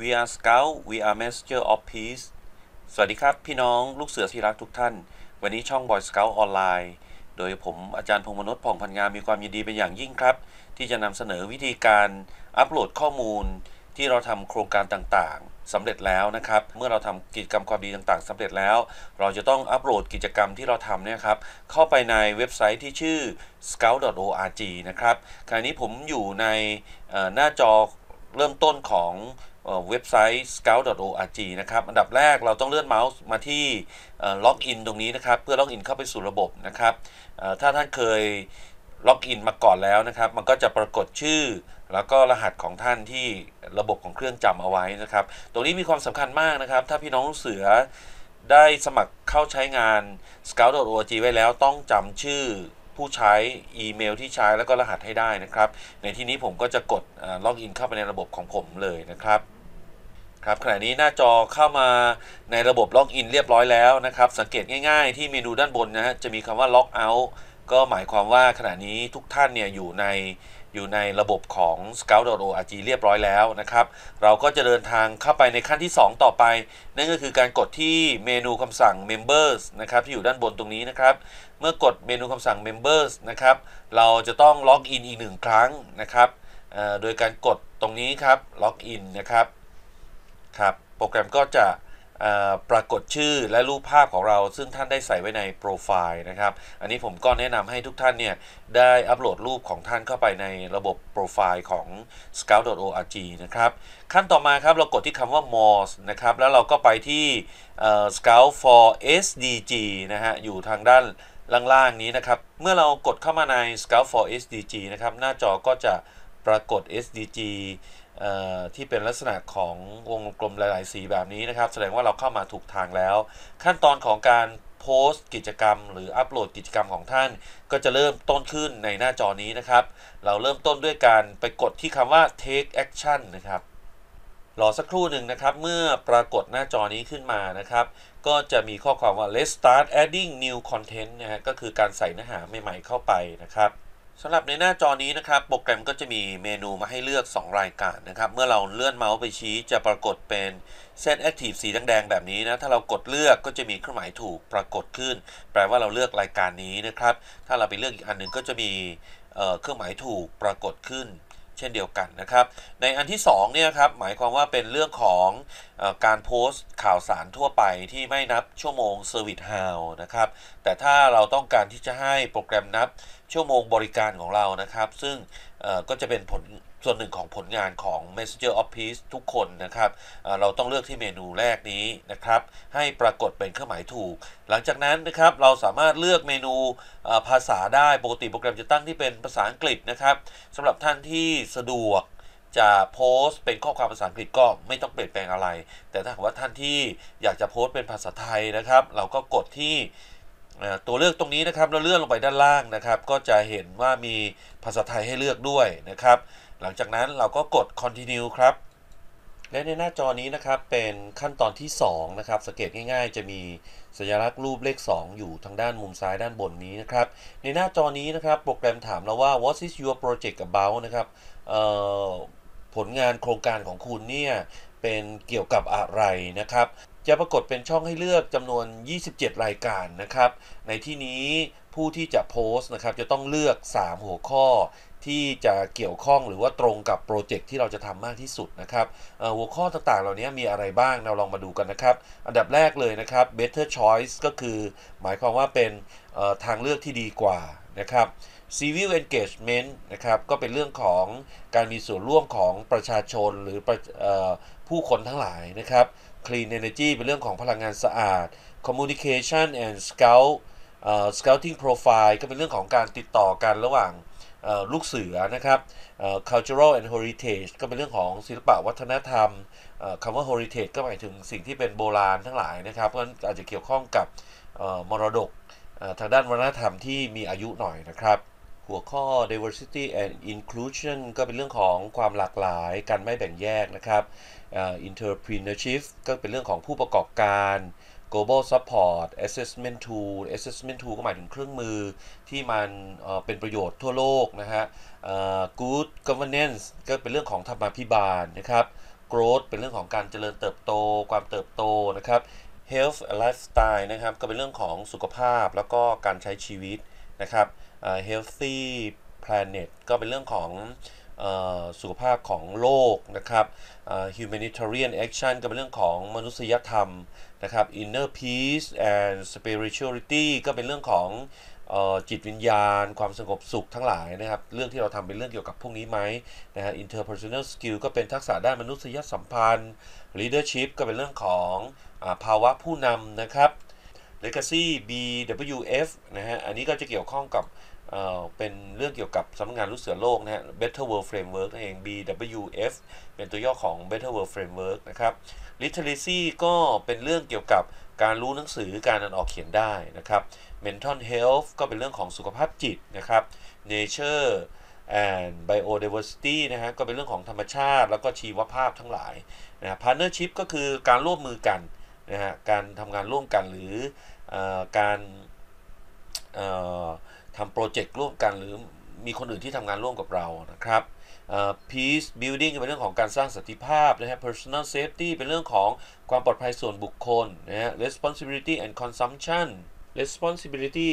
We are Scout We are Messenger of Peace สวัสดีครับ พี่น้องลูกเสือที่รักทุกท่าน วันนี้ช่อง Boy Scout ออนไลน์ โดยผมอาจารย์พงมนุษย์ผ่องพันงามมีความยินดีเป็นอย่างยิ่งครับ ที่จะนำเสนอวิธีการอัปโหลดข้อมูลที่เราทำโครงการต่างๆสำเร็จแล้วนะครับ เมื่อเราทำกิจกรรมความดีต่างๆสำเร็จแล้ว เราจะต้องอัปโหลดกิจกรรมที่เราทำเนี่ยครับเข้าไปในเว็บไซต์ที่ชื่อ scout.org นะครับขณะนี้ผมอยู่ในหน้าจอเริ่มต้นของ เว็บไซต์ scout.org นะครับอันดับแรกเราต้องเลื่อนเมาส์มาที่ล็อกอินตรงนี้นะครับ เพื่อล็อกอินเข้าไปสู่ระบบนะครับถ้าท่านเคยล็อกอินมาก่อนแล้วนะครับ มันก็จะปรากฏชื่อ แล้วก็รหัสของท่านที่ระบบของเครื่องจำเอาไว้นะครับ ตรงนี้มีความสำคัญมากนะครับ ถ้าพี่น้องลูกเสือได้สมัครเข้าใช้งาน scout.org ไว้แล้วต้องจำชื่อ ผู้ใช้อีเมลที่ใช้แล้วก็รหัสให้ได้นะครับ ในที่นี้ผมก็จะกด log in เข้าไปในระบบของผมเลยนะครับครับขณะนี้หน้าจอเข้ามาในระบบ log in เรียบร้อยแล้วนะครับ สังเกตง่ายๆ ที่เมนูด้านบนนะฮะจะมีคำว่า log out ก็หมายความว่าขณะนี้ทุกท่านเนี่ยอยู่ใน อยู่ในระบบของ scout.org เรียบร้อยแล้วนะครับ เราก็จะเดินทางเข้าไปในขั้นที่ 2 ต่อไป นั่นก็คือการกดที่เมนูคำสั่ง members นะครับที่อยู่ด้านบนตรงนี้นะครับ เมื่อกดเมนูคำสั่ง members นะครับ เราจะต้อง log in อีกหนึ่งครั้งนะครับโดยการกดตรงนี้ครับ log in นะครับครับ โปรแกรมก็จะ ปรากฏชื่อและรูปภาพของเรา ซึ่งท่านได้ใส่ไว้ในโปรไฟล์นะครับ อันนี้ผมก็แนะนำให้ทุกท่านเนี่ยได้อัปโหลดรูปของท่านเข้าไปในระบบโปรไฟล์ของ scout.org นะครับขั้นต่อมาครับเรากดที่คำว่า more นะครับแล้วเราก็ไปที่ scout for SDG นะฮะอยู่ทางด้านล่างๆนี้นะครับ เมื่อเรากดเข้ามาใน scout for SDG นะครับหน้าจอก็จะปรากฏ SDG ที่เป็นลักษณะของวงกลมหลาย ๆ สีแบบนี้นะครับ แสดงว่าเราเข้ามาถูกทางแล้ว ขั้นตอนของการโพสต์กิจกรรม หรืออัปโหลดกิจกรรมของท่าน ก็จะเริ่มต้นขึ้นในหน้าจอนี้นะครับ เราเริ่มต้นด้วยการไปกดที่คำว่า take action นะครับรอสักครู่หนึ่งนะครับ เมื่อปรากฏหน้าจอนี้ขึ้นมานะครับ ก็จะมีข้อความว่า let's start adding new content นะฮะก็คือการใส่เนื้อหาใหม่ ๆ เข้าไปนะครับ สำหรับในหน้าจอนี้นะครับ โปรแกรมก็จะมีเมนูมาให้เลือก 2 รายการนะครับ เมื่อเราเลื่อนเมาส์ไปชี้จะปรากฏเป็นเส้น Active สีแดงๆแบบนี้นะ ถ้าเรากดเลือกก็จะมีเครื่องหมายถูกปรากฏขึ้น แปลว่าเราเลือกรายการนี้นะครับ ถ้าเราไปเลือกอีกอันหนึ่งก็จะมีเอ่อเครื่องหมายถูกปรากฏขึ้น เช่นเดียวกันนะครับ ในอันที่2เนี่ยครับหมายความว่าเป็นเรื่องของอการโพสต์ข่าวสารทั่วไปที่ไม่นับชั่วโมง Service How นะครับแต่ถ้าเราต้องการที่จะให้โปรแกรมนับชั่วโมงบริการของเรานะครับ ซึ่งก็จะเป็นผล ส่วนหนึ่งของผลงานของ Messenger of Peace ทุกคนนะครับเราต้องเลือกที่เมนูแรกนี้นะครับให้ปรากฏเป็นเครื่องหมายถูก หลังจากนั้นนะครับเราสามารถเลือกเมนูภาษาได้ปกติโปรแกรมจะตั้งที่เป็นภาษาอังกฤษนะครับสำหรับท่านที่สะดวกจะโพสต์เป็นข้อความภาษาอังกฤษก็ไม่ต้องเปลี่ยนแปลงอะไร แต่ถ้าหากว่าท่านที่อยากจะโพสต์เป็นภาษาไทยนะครับ เราก็กดที่ตัวเลือกตรงนี้นะครับแล้วเลื่อนลงไปด้านล่างนะครับ ก็จะเห็นว่ามีภาษาไทยให้เลือกด้วยนะครับ หลังจากนั้นเราก็กด continue ครับ และในหน้าจอนี้นะครับเป็นขั้นตอนที่ 2 นะครับ สังเกตง่ายๆ จะมีสัญลักษณ์รูปเลข 2 อยู่ทางด้านมุมซ้ายด้านบนนี้นะครับ ในหน้าจอนี้นะครับ โปรแกรมถามเราว่า what is your project about นะครับผลงานโครงการของคุณเนี่ยเป็นเกี่ยวกับอะไรนะครับ จะปรากฏเป็นช่องให้เลือกจำนวน 27 รายการนะครับ ในที่นี้ผู้ที่จะโพสต์นะครับจะต้องเลือก 3 หัวข้อ ที่จะเกี่ยวข้องหรือว่าตรงกับโปรเจกต์ที่เราจะทำมากที่สุดนะครับหัวข้อต่างๆ เหล่านี้มีอะไรบ้างเราลองมาดูกันนะครับ อันดับแรกเลยนะครับ better choice ก็คือ หมายความว่าเป็นทางเลือกที่ดีกว่านะครับ civil engagement นะครับก็เป็นเรื่องของการมีส่วนร่วมของประชาชนหรืออผู้คนทั้งหลายนะครับ clean energy เป็นเรื่องของพลังงานสะอาด communication and scout scouting profile ก็เป็นเรื่องของการติดต่อกันระหว่าง ลูกเสือนะครับ cultural and heritage ก็เป็นเรื่องของศิลปะวัฒนธรรมคำว่า heritage ก็หมายถึงสิ่งที่เป็นโบราณทั้งหลายนะครับเพราะฉะนั้นอาจจะเกี่ยวข้องกับมรดกทางด้านวัฒนธรรมที่มีอายุหน่อยนะครับ หัวข้อ diversity and inclusion ก็เป็นเรื่องของความหลากหลายการไม่แบ่งแยกนะครับ entrepreneurship ก็เป็นเรื่องของผู้ประกอบการ global support assessment tool assessment tool ก็หมายถึงเครื่องมือที่มันเป็นประโยชน์ทั่วโลกนะฮะ good governance ก็เป็นเรื่องของธรรมาภิบาลนะครับ growth เป็นเรื่องของการเจริญเติบโต ความเติบโตนะครับ health lifestyle นะครับ ก็เป็นเรื่องของสุขภาพแล้วก็การใช้ชีวิตนะครับ healthy planet ก็เป็นเรื่องของสุขภาพของโลกนะครับ humanitarian action ก็เป็นเรื่องของมนุษยธรรม นะครับ inner peace and spirituality ก็เป็นเรื่องของจิตวิญญาณ ความสงบสุขทั้งหลายนะครับ เรื่องที่เราทำเป็นเรื่องเกี่ยวกับพวกนี้ไหมนะฮะ interpersonal skill ก็เป็นทักษะด้านมนุษยสัมพันธ์ leadership ก็เป็นเรื่องของอภาวะผู้นำนะครับ legacy BWF นะฮะ อันนี้ก็จะเกี่ยวข้องกับเป็นเรื่องเกี่ยวกับสำนักงานลูกเสือโลกนะฮะ Better World Framework นั่นเอง BWF เป็นตัวย่อของ Better World Framework นะครับ literacy ก็เป็นเรื่องเกี่ยวกับการรู้หนังสือการอ่านออกเขียนได้นะครับ mental health ก็เป็นเรื่องของสุขภาพจิตนะครับ nature and biodiversity นะฮะก็เป็นเรื่องของธรรมชาติ แล้วก็ชีวภาพทั้งหลายนะ partnership ก็คือการร่วมมือกันนะฮะการทำงานร่วมกันหรืออการทำโปรเจกต์ร่วมกันหรือ มีคนอื่นที่ทำงานร่วมกับเรานะครับ peace building เป็นเรื่องของการสร้างสันติภาพนะฮะ personal safety เป็นเรื่องของความปลอดภัยส่วนบุคคลนะฮะ responsibility and consumption responsibility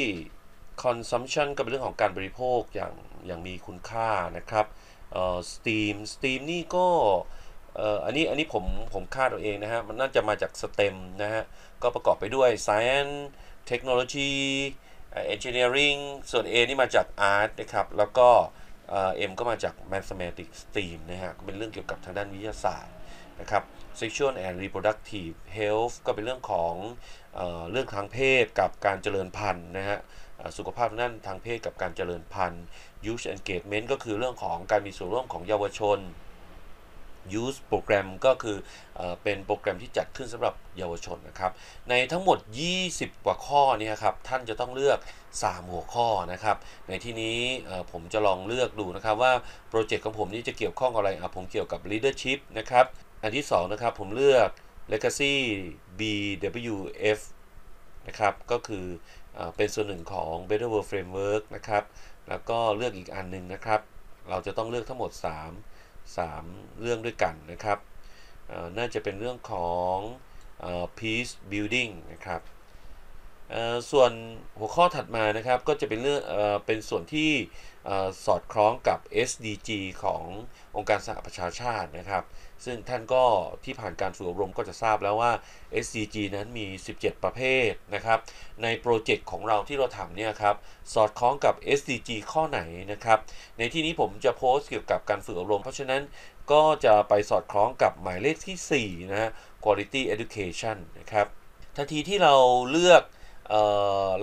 consumption ก็เป็นเรื่องของการบริโภคอย่างอย่างมีคุณค่านะครับ steam steam นี่ก็อันนี้อันนี้ผมผมคาดเอาเองนะฮะ มันน่าจะมาจาก STEM นะฮะ ก็ประกอบไปด้วย science technology engineering ส่วน A นี่มาจาก art นะครับ แล้วก็ M ก็มาจาก mathematics team นะฮะก็เป็นเรื่องเกี่ยวกับทางด้านวิทยาศาสตร์นะครับ sexual and reproductive health ก็เป็นเรื่องของเออเรื่องทางเพศกับการเจริญพันธุ์นะฮะสุขภาพนั่นทางเพศกับการเจริญพันธุ์ youth engagement ก็คือเรื่องของการมีส่วนร่วมของเยาวชน Youth โปรแกรมก็คือเป็นโปรแกรมที่จัดขึ้นสำหรับเยาวชนนะครับ ในทั้งหมด 20 กว่าข้อนี้ครับ ท่านจะต้องเลือก 3 หัวข้อนะครับ ในที่นี้ผมจะลองเลือกดูนะครับว่าโปรเจกต์ของผมนี้จะเกี่ยวข้องอะไรอะผมเกี่ยวกับ leadership นะครับ อันที่ 2 นะครับผมเลือก legacy BWF นะครับ ก็คืออเป็นส่วนหนึ่งของ Better World Framework นะครับ แล้วก็เลือกอีกอันหนึ่งนะครับ เราจะต้องเลือกทั้งหมด 3 3 เรื่องด้วยกันนะครับน่าจะเป็นเรื่องของ peace building นะครับส่วนหัวข้อถัดมานะครับก็จะเป็นเรื่องเป็นส่วนที่สอดคล้องกับ SDG ขององค์การสหประชาชาตินะครับ ซึ่งท่านก็ที่ผ่านการฝึกอบรมก็จะทราบแล้วว่า SDG นั้นมี 17 ประเภทนะครับ ในโปรเจกต์ของเราที่เราทำเนี่ยครับ สอดคล้องกับ SDG ข้อไหนนะครับ ในที่นี้ผมจะโพสต์เกี่ยวกับการฝึกอบรม เพราะฉะนั้นก็จะไปสอดคล้องกับหมายเลขที่ 4 นะฮะ quality education นะครับ ทันทีที่เราเลือก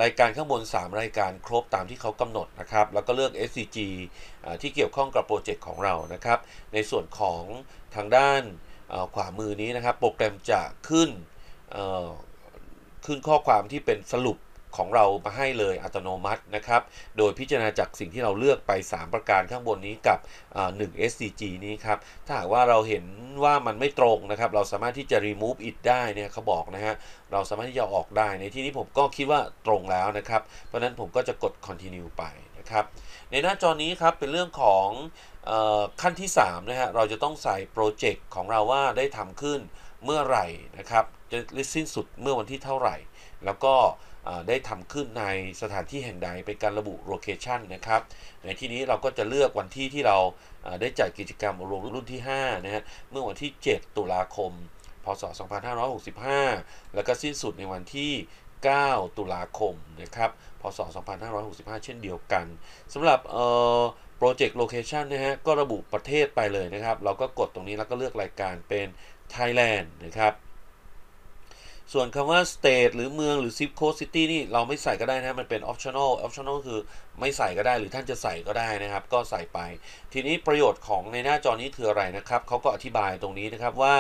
รายการข้างบน 3 รายการครบตามที่เขากำหนดนะครับ แล้วก็เลือก SCG ที่เกี่ยวข้องกับโปรเจกต์ของเรานะครับ ในส่วนของทางด้านขวามือนี้นะครับ โปรแกรมจะขึ้นขึ้นข้อความที่เป็นสรุป ของเรามาให้เลยอัตโนมัตินะครับ โดยพิจารณาจากสิ่งที่เราเลือกไป 3 ประการข้างบนนี้กับ1 SCG นี้ครับ ถ้าหากว่าเราเห็นว่ามันไม่ตรงนะครับ เราสามารถที่จะ remove it ได้เนี่ยเขาบอกนะฮะ เราสามารถที่จะออกได้ ในที่นี้ผมก็คิดว่าตรงแล้วนะครับ เพราะนั้นผมก็จะกด continue ไปนะครับ ในหน้าจอนี้ครับเป็นเรื่องของอขั้นที่3นะฮะ เราจะต้องใส่โปรเจกต์ของเราว่าได้ทำขึ้นเมื่อไหร่นะครับ จะสิ้นสุดเมื่อวันที่เท่าไหร่ แล้วก็ ได้ทำขึ้นในสถานที่แห่งใดเป็นการระบุ location นะครับ ในที่นี้เราก็จะเลือกวันที่ที่เราได้จัดกิจกรรมอบรมรุ่นที่5นะฮะเมื่อวันที่ 7 ตุลาคม พศ 2565 แล้วก็สิ้นสุดในวันที่ 9 ตุลาคมนะครับ พศ 2565 เช่นเดียวกันสำหรับ project location นะฮะก็ระบุประเทศไปเลยนะครับ เราก็กดตรงนี้แล้วก็เลือกรายการเป็น Thailand นะครับ ส่วนคำว่า state หรือเมืองหรือ zip code city นี่เราไม่ใส่ก็ได้นะ มันเป็น optional optional คือไม่ใส่ก็ได้หรือท่านจะใส่ก็ได้นะครับ ก็ใส่ไป ทีนี้ประโยชน์ของในหน้าจอนี้คืออะไรนะครับ เขาก็อธิบายตรงนี้นะครับว่า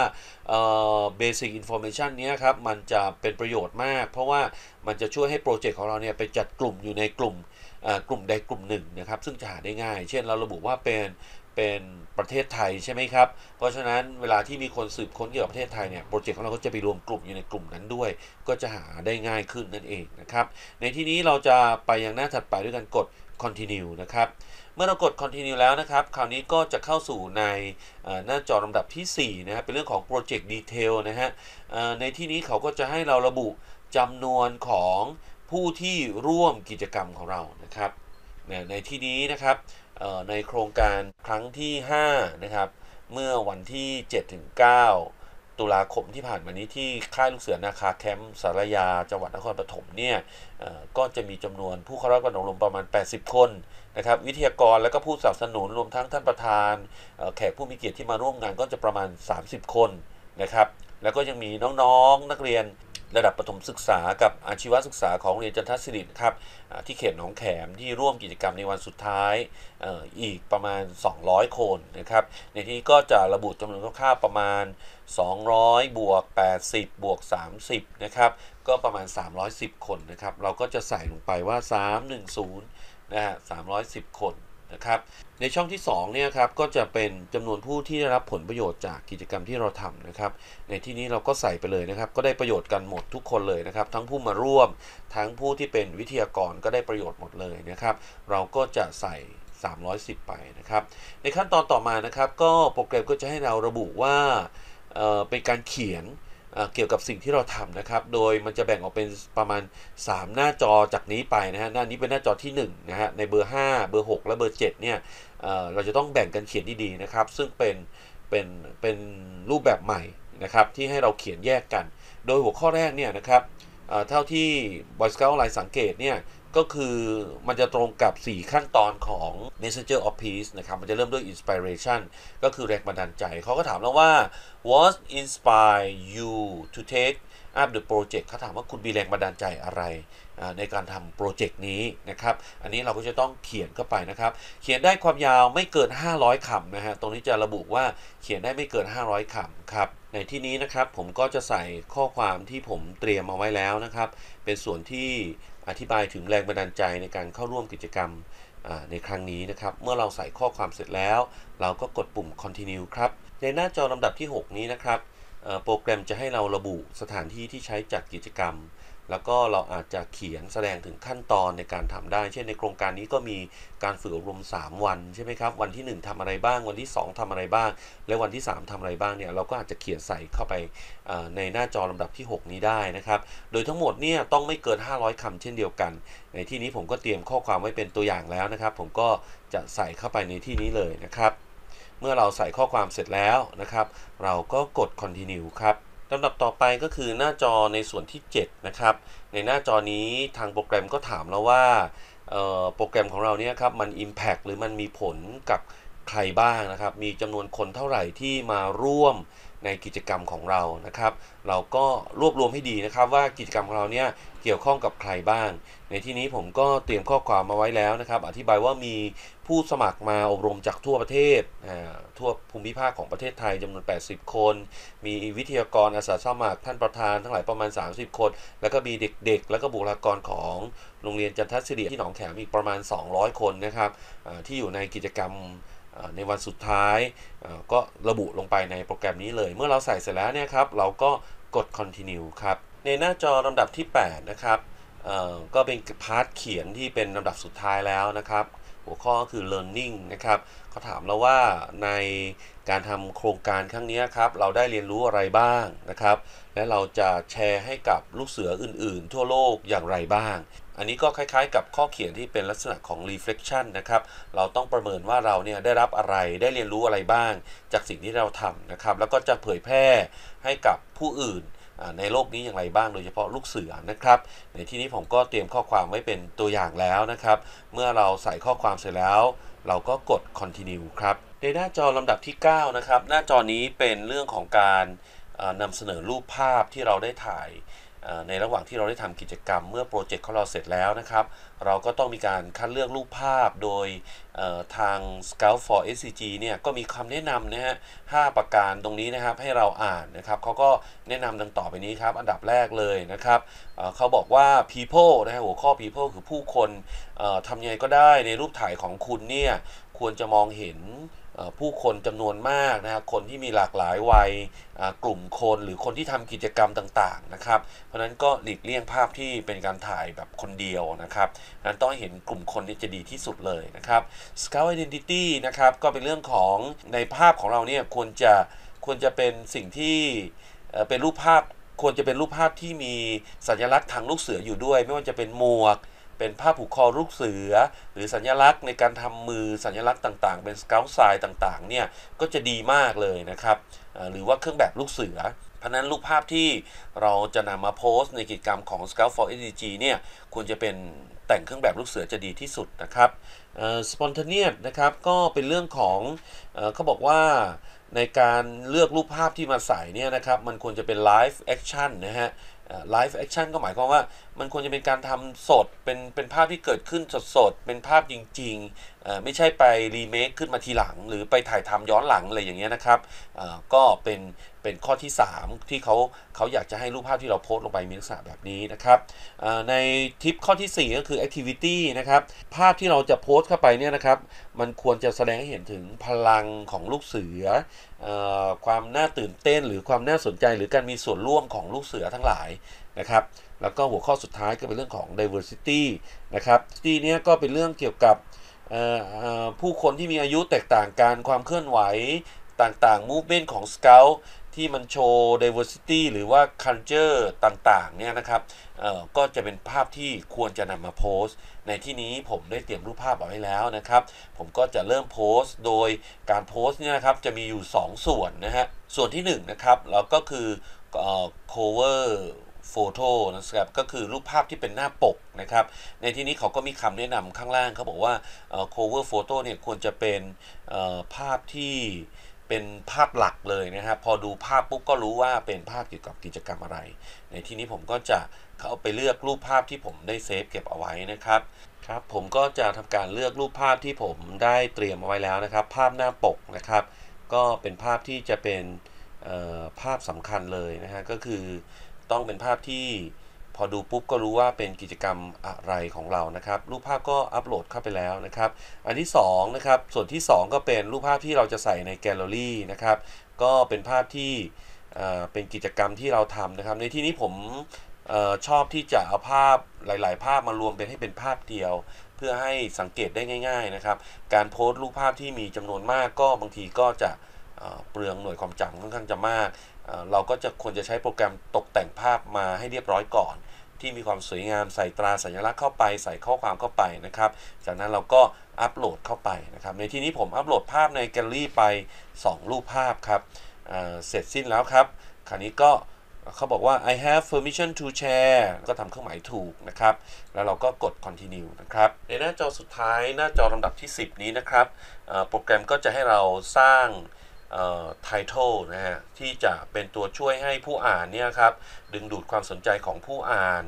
basic information นี้ครับมันจะเป็นประโยชน์มาก เพราะว่ามันจะช่วยให้โปรเจกต์ของเราเนี่ยไปจัดกลุ่มอยู่ในกลุ่มกลุ่มใดกลุ่มหนึ่งนะครับ ซึ่งจะหาได้ง่าย เช่นเราระบุว่าเป็น เป็นประเทศไทยใช่ไหมครับ เพราะฉะนั้นเวลาที่มีคนสืบค้นเกี่ยวกับประเทศไทยเนี่ยโปรเจกต์ของเราก็จะไปรวมกลุ่มอยู่ในกลุ่มนั้นด้วย ก็จะหาได้ง่ายขึ้นนั่นเองนะครับ ในที่นี้เราจะไปยังหน้าถัดไปด้วยการกด continue นะครับ เมื่อเรากด continue แล้วนะครับ คราวนี้ก็จะเข้าสู่ในหน้าจอลำดับทีสี่4นะครับเป็นเรื่องของ project detail นะฮะในที่นี้เขาก็จะให้เราระบุจำนวนของผู้ที่ร่วมกิจกรรมของเรานะครับในที่นี้นะครับ ในโครงการครั้งที่ 5 นะครับ เมื่อวันที่ 7-9 ตุลาคมที่ผ่านมานี้ที่ค่ายลูกเสือนาคาแคมป์สารยาจังหวัดนครปฐมเนี่ยก็จะมีจำนวนผู้เข้ารับการอบรมประมาณ 80 คนนะครับ วิทยากรและก็ผู้สนับสนุนรวมทั้งท่านประธาน แขกผู้มีเกียรติที่มาร่วมงานก็จะประมาณ 30 คนนะครับแล้วก็ยังมีน้องๆนักเรียน ระดับประถมศึกษากับอาชีวศึกษาของโรงเรียนจันทศิริครับที่เขตหนองแขมที่ร่วมกิจกรรมในวันสุดท้ายอีกประมาณ 200 คนนะครับในที่ก็จะระบุจำนวนคร่าวๆประมาณ 200 บวก 80 บวก 30 นะครับ ก็ประมาณ 310 คนนะครับ เราก็จะใส่ลงไปว่า 310 นะฮะ 310 คน นะครับ ในช่องที่2เนี่ยครับก็จะเป็นจำนวนผู้ที่ได้รับผลประโยชน์จากกิจกรรมที่เราทำนะครับ ในที่นี้เราก็ใส่ไปเลยนะครับ ก็ได้ประโยชน์กันหมดทุกคนเลยนะครับ ทั้งผู้มาร่วม ทั้งผู้ที่เป็นวิทยากรก็ได้ประโยชน์หมดเลยนะครับ เราก็จะใส่ 310 ไปนะครับ ในขั้นตอนต่อมานะครับ ก็โปรแกรมก็จะให้เราระบุว่าเเป็นการเขียน เกี่ยวกับสิ่งที่เราทำนะครับ โดยมันจะแบ่งออกเป็นประมาณ 3 หน้าจอจากนี้ไปนะฮะ หน้านี้เป็นหน้าจอที่1นะฮะ ในเบอร์ 5 เบอร์ 6 และเบอร์ 7 เนี่ยเเราจะต้องแบ่งกันเขียนดีๆนะครับ ซึ่งเป็น เป็น เป็นรูปแบบใหม่นะครับ ที่ให้เราเขียนแยกกัน โดยหัวข้อแรกเนี่ยนะครับเท่าที่บอยสเกลไลน์สังเกตเนี่ย ก็คือมันจะตรงกับ 4 ขั้นตอนของ Messenger of Peace นะครับ มันจะเริ่มด้วย inspiration ก็คือแรงบันดาลใจ เขาก็ถามแล้ว่า what inspire you to take up the project เขาถามว่าคุณมีแรงบันดาลใจอะไรในการทำโปรเจกต์นี้นะครับ อันนี้เราก็จะต้องเขียนเข้าไปนะครับ เขียนได้ความยาวไม่เกิน 500คำนะฮะ ตรงนี้จะระบุว่าเขียนได้ไม่เกิน 500คำครับ ในที่นี้นะครับผมก็จะใส่ข้อความที่ผมเตรียมมาไว้แล้วนะครับ เป็นส่วนที่อธิบายถึงแรงบันดาลใจในการเข้าร่วมกิจกรรมในครั้งนี้นะครับ เมื่อเราใส่ข้อความเสร็จแล้ว เราก็กดปุ่ม continue ครับ ในหน้าจอลำดับที่ 6 นี้นะครับ โปรแกรมจะให้เราระบุสถานที่ที่ใช้จัดกิจกรรม แล้วก็เราอาจจะเขียนแสดงถึงขั้นตอนในการทำได้ เช่นในโครงการนี้ก็มีการฝึกอบรม 3 วันใช่ไหมครับ วันที่ 1ทำอะไรบ้าง วันที่ 2ทำอะไรบ้าง และวันที่ 3ทำอะไรบ้างเนี่ยเราก็อาจจะเขียนใส่เข้าไปในหน้าจอลำดับที่ 6 นี้ได้นะครับ โดยทั้งหมดเนี่ยต้องไม่เกิน 500คำเช่นเดียวกัน ในที่นี้ผมก็เตรียมข้อความไว้เป็นตัวอย่างแล้วนะครับ ผมก็จะใส่เข้าไปในที่นี้เลยนะครับ มื่อเราใส่ข้อความเสร็จแล้วนะครับ เราก็กด continue ครับลำดับต่อไปก็คือหน้าจอในส่วนที่ 7 นะครับ ในหน้าจอนี้ทางโปรแกรมก็ถามเราว่าโปรแกรมของเราเนี่ยครับมัน Impact หรือมันมีผลกับใครบ้างนะครับ มีจำนวนคนเท่าไหร่ที่มาร่วม ในกิจกรรมของเรานะครับ เราก็รวบรวมให้ดีนะครับ ว่ากิจกรรมของเราเนี่ยเกี่ยวข้องกับใครบ้าง ในที่นี้ผมก็เตรียมข้อความมาไว้แล้วนะครับ อธิบายว่ามีผู้สมัครมาอบรมจากทั่วประเทศทั่วภูมิภาคของประเทศไทยจำนวน 80 คน มีวิทยากรอาสาสมัครท่านประธานทั้งหลายประมาณ 30 คน แล้วก็มีเด็กๆ แล้วก็บุคลากรของโรงเรียนจันทศิริที่หนองแขมอีกประมาณ 200 คนนะครับที่อยู่ในกิจกรรม ในวันสุดท้ายก็ระบุลงไปในโปรแกรมนี้เลย เมื่อเราใส่เสร็จแล้วเนี่ยครับเราก็กด continue ครับในหน้าจอลำดับที่ 8 นะครับก็เป็น part เขียนที่เป็นลำดับสุดท้ายแล้วนะครับ หัวข้อคือ learning นะครับเขาถามเราว่าในการทำโครงการครั้งนี้ครับ เราได้เรียนรู้อะไรบ้างนะครับ และเราจะแชร์ให้กับลูกเสืออื่น ๆ ทั่วโลกอย่างไรบ้าง อันนี้ก็คล้ายๆ กับข้อเขียนที่เป็นลักษณะของ reflection นะครับ เราต้องประเมินว่าเราเนี่ยได้รับอะไร ได้เรียนรู้อะไรบ้าง จากสิ่งที่เราทำนะครับ แล้วก็จะเผยแพร่ให้กับผู้อื่นในโลกนี้อย่างไรบ้างโดยเฉพาะลูกเสือนะครับ ในที่นี้ผมก็เตรียมข้อความไว้เป็นตัวอย่างแล้วนะครับ เมื่อเราใส่ข้อความเสร็จแล้ว เราก็กด continue ครับในหน้าจอลำดับที่ 9 นะครับ หน้าจอนี้เป็นเรื่องของการนำเสนอรูปภาพที่เราได้ถ่าย ในระหว่างที่เราได้ทำกิจกรรมเมื่อโปรเจกต์ของเราเสร็จแล้วนะครับ เราก็ต้องมีการคัดเลือกรูปภาพโดยทาง Scout for SCG เนี่ยก็มีคำแนะนำนะฮะ5ประการตรงนี้นะครับให้เราอ่านนะครับเขาก็แนะนำดังต่อไปนี้ครับ อันดับแรกเลยนะครับเขาบอกว่า people นะฮะหัวข้อ people คือผู้คนทำยังไงก็ได้ในรูปถ่ายของคุณเนี่ยควรจะมองเห็น ผู้คนจำนวนมากนะครับคนที่มีหลากหลายวัยกลุ่มคนหรือคนที่ทำกิจกรรมต่างๆนะครับ เพราะฉะนั้นก็หลีกเลี่ยงภาพที่เป็นการถ่ายแบบคนเดียวนะครับนั้นต้องเห็นกลุ่มคนนี่จะดีที่สุดเลยนะครับ Scout Identity นะครับก็เป็นเรื่องของในภาพของเราเนี่ยควรจะควรจะเป็นสิ่งที่เป็นรูปภาพควรจะเป็นรูปภาพที่มีสัญลักษณ์ทางลูกเสืออยู่ด้วย ไม่ว่าจะเป็นหมวก เป็นผ้าผูกคอลูกเสือ หรือสัญลักษณ์ในการทำมือสัญลักษณ์ต่างๆ เป็นสเกลไซน์ต่างๆเนี่ยก็จะดีมากเลยนะครับหรือว่าเครื่องแบบลูกเสือเพราะนั้นรูปภาพที่เราจะนำมาโพสต์ในกิจกรรมของ Scout for SDG เนี่ยควรจะเป็นแต่งเครื่องแบบลูกเสือจะดีที่สุดนะครับเอ่อ spontaneous นะครับก็เป็นเรื่องของเออเขาบอกว่าในการเลือกรูปภาพที่มาใส่เนี่ยนะครับมันควรจะเป็น live action นะฮะ live action ก็หมายความว่า มันควรจะเป็นการทำสดเป็นเป็นภาพที่เกิดขึ้นสดๆ เป็นภาพจริงๆ ไม่ใช่ไปรีเมคขึ้นมาทีหลัง หรือไปถ่ายทำย้อนหลังอะไรอย่างเงี้ยนะครับก็เป็น เป็นข้อที่ 3 ที่เขาเขาอยากจะให้รูปภาพที่เราโพสต์ลงไปมีลักษณะแบบนี้นะครับในทิปข้อที่ 4 ก็คือ activity นะครับ ภาพที่เราจะโพสต์เข้าไปเนี่ยนะครับ มันควรจะแสดงให้เห็นถึงพลังของลูกเสืออความน่าตื่นเต้น หรือความน่าสนใจหรือการมีส่วนร่วมของลูกเสือทั้งหลายนะครับแล้วก็หัวข้อสุดท้ายก็เป็นเรื่องของ diversity นะครับ diversity เนี้ยก็เป็นเรื่องเกี่ยวกับผู้คนที่มีอายุแตกต่างกันความเคลื่อนไหวต่างๆ movement ของ scout ที่มันโชว์ diversity หรือว่า culture ต่างๆ เนี่ยนะครับเอ่อก็จะเป็นภาพที่ควรจะนำมาโพสต์ ในที่นี้ผมได้เตรียมรูปภาพเอาไว้แล้วนะครับ ผมก็จะเริ่มโพสต์ โดยการโพสต์เนี่ยนะครับจะมีอยู่ 2 ส่วนนะฮะ ส่วนที่ 1 นะครับเราก็คือ cover โฟโต้นะครับก็คือรูปภาพที่เป็นหน้าปกนะครับ ในที่นี้เขาก็มีคำแนะนำข้างล่างเขาบอกว่า cover photo เนี่ยควรจะเป็นภาพที่ เป็นภาพหลักเลยนะครับ พอดูภาพปุ๊บก็รู้ว่าเป็นภาพเกี่ยวกับกิจกรรมอะไร ในที่นี้ผมก็จะเข้าไปเลือกรูปภาพที่ผมได้เซฟเก็บเอาไว้นะครับครับ ผมก็จะทำการเลือกรูปภาพที่ผมได้เตรียมเอาไว้แล้วนะครับ ภาพหน้าปกนะครับ ก็เป็นภาพที่จะเป็นเอ่อภาพสำคัญเลยนะฮะก็คือต้องเป็นภาพที่ พอดูปุ๊บก็รู้ว่าเป็นกิจกรรมอะไรของเรานะครับ รูปภาพก็อัปโหลดเข้าไปแล้วนะครับ อันที่2นะครับ ส่วนที่ 2 ก็เป็นรูปภาพที่เราจะใส่ในแกลเลอรี่นะครับ ก็เป็นภาพที่เป็นกิจกรรมที่เราทำนะครับ ในที่นี้ผมออชอบที่จะเอาภาพหลาย ๆ ภาพมารวมเป็นให้เป็นภาพเดียว เพื่อให้สังเกตได้ง่าย ๆ นะครับ การโพสต์รูปภาพที่มีจำนวนมากก็บางทีก็จะเเปลืองหน่วยความจำค่อนข้างจะมาก เราก็จะควรจะใช้โปรแกรมตกแต่งภาพมาให้เรียบร้อยก่อน ที่มีความสวยงามใส่ตราสัญลักษณ์เข้าไป ใส่ข้อความเข้าไปนะครับ จากนั้นเราก็อัปโหลดเข้าไปนะครับ ในที่นี้ผมอัปโหลดภาพในแกลลี่ไป 2 รูปภาพครับเเสร็จสิ้นแล้วครับ คราวนี้ก็เขาบอกว่า I have permission to share ก็ทำเครื่องหมายถูกนะครับ แล้วเราก็กด continue นะครับ ในหน้าจอสุดท้ายหน้าจอลำดับที่ 10 นี้นะครับ โปรแกรมก็จะให้เราสร้าง เอ่อ title นะฮะที่จะเป็นตัวช่วยให้ผู้อ่านเนี่ยครับดึงดูดความสนใจของผู้อ่าน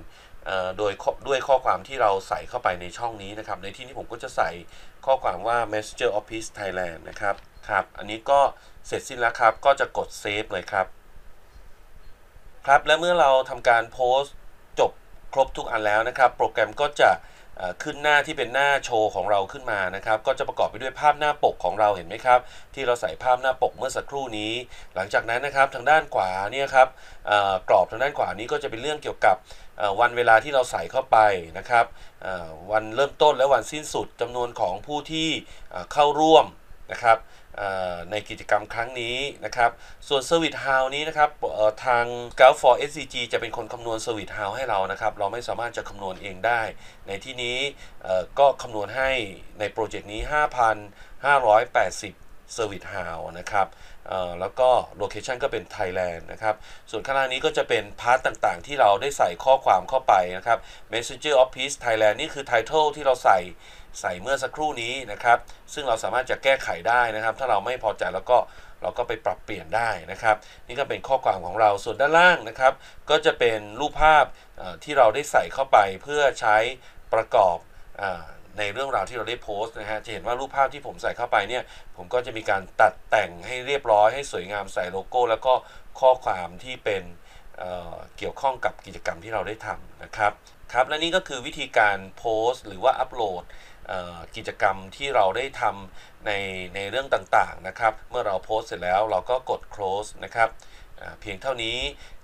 โดยด้วยข้อความที่เราใส่เข้าไปในช่องนี้นะครับ ในที่นี้ผมก็จะใส่ข้อความว่า Messenger Office Thailand นะครับครับ อันนี้ก็เสร็จสิ้นแล้วครับ ก็จะกด save เลยครับ ครับ และเมื่อเราทำการโพสต์จบครบทุกอันแล้วนะครับ โปรแกรมก็จะ ขึ้นหน้าที่เป็นหน้าโชว์ของเราขึ้นมานะครับ ก็จะประกอบไปด้วยภาพหน้าปกของเราเห็นไหมครับ ที่เราใส่ภาพหน้าปกเมื่อสักครู่นี้ หลังจากนั้นนะครับทางด้านขวาเนี่ยครับกรอบทางด้านขวานี้ก็จะเป็นเรื่องเกี่ยวกับวันเวลาที่เราใส่เข้าไปนะครับวันเริ่มต้นและวันสิ้นสุดจำนวนของผู้ที่เข้าร่วม นะครับในกิจกรรมครั้งนี้นะครับ ส่วน Service h o u s นี้นะครับทาง Scout for SCG จะเป็นคนคำนวณ Service h o u s ให้เรานะครับ เราไม่สามารถจะคำนวณเองได้ ในที่นี้ก็คำนวณให้ในโปรเจกต์นี้ 5,580 Service h o u s นะครับแล้วก็ location ก็เป็น Thailand นะครับ ส่วนข้างล่างนี้ก็จะเป็น part ต่างๆ ที่เราได้ใส่ข้อความเข้าไปนะครับ Messengers of Peace Thailand นี่คือ Title ที่เราใส่ ใส่เมื่อสักครู่นี้นะครับ ซึ่งเราสามารถจะแก้ไขได้นะครับ ถ้าเราไม่พอใจแล้วก็เราก็ไปปรับเปลี่ยนได้นะครับ นี่ก็เป็นข้อความของเราส่วนด้านล่างนะครับ ก็จะเป็นรูปภาพที่เราได้ใส่เข้าไปเพื่อใช้ประกอบอในเรื่องราวที่เราได้โพสต์นะฮะ จะเห็นว่ารูปภาพที่ผมใส่เข้าไปเนี่ย ผมก็จะมีการตัดแต่งให้เรียบร้อยให้สวยงามใส่โลโก้ แล้วก็ข้อความที่เป็นเเกี่ยวข้องกับกิจกรรมที่เราได้ทำนะครับ ครับ และนี่ก็คือวิธีการโพสต์ หรือว่าอัปโหลด กิจกรรมที่เราได้ทำในในเรื่องต่างๆนะครับ เมื่อเราโพสเสร็จแล้วเราก็กด close นะครับเพียงเท่านี้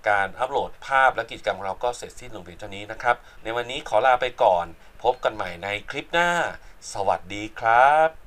การอัปโหลดภาพและกิจกรรมของเราก็เสร็จสิ้นลงเพียงเท่านี้นะครับ ในวันนี้ขอลาไปก่อน พบกันใหม่ในคลิปหน้า สวัสดีครับ